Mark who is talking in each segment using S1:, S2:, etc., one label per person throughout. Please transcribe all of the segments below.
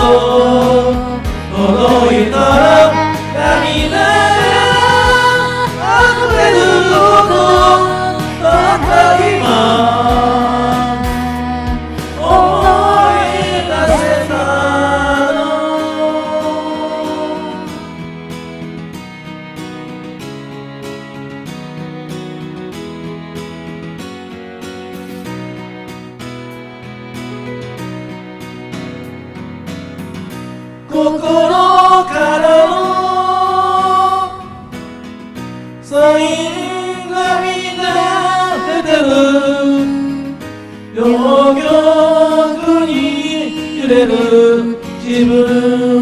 S1: Senhor. 心からのサインが乱れてる。よくに揺れる。自分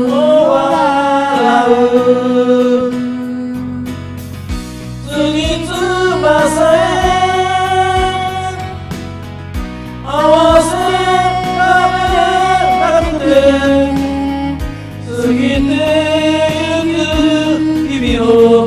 S1: Savior.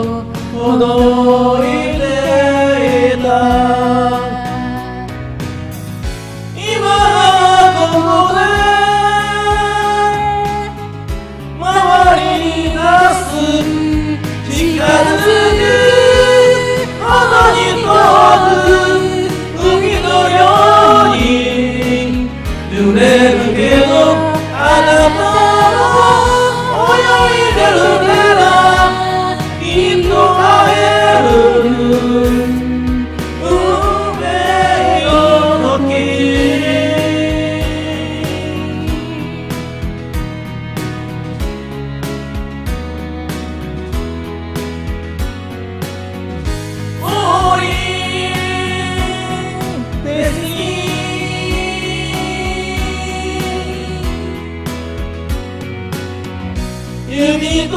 S1: 指と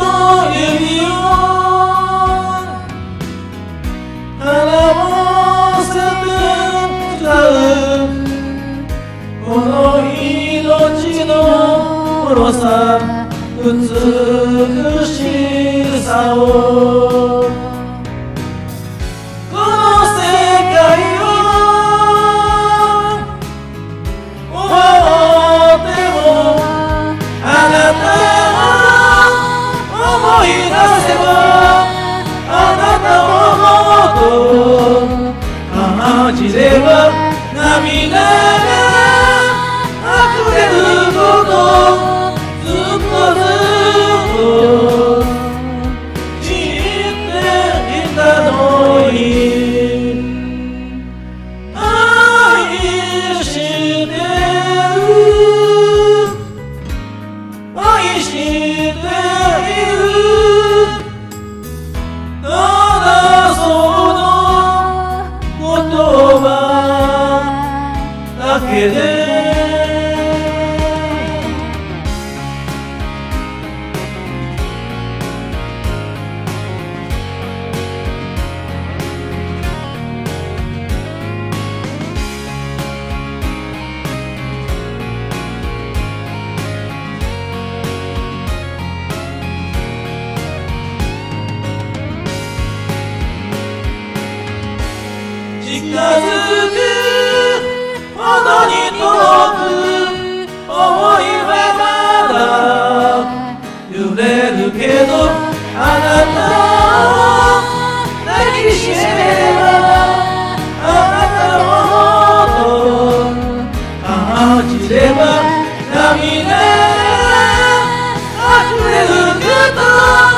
S1: 指を表せて歌うこの命のもろさ美しさを。little ship Lord.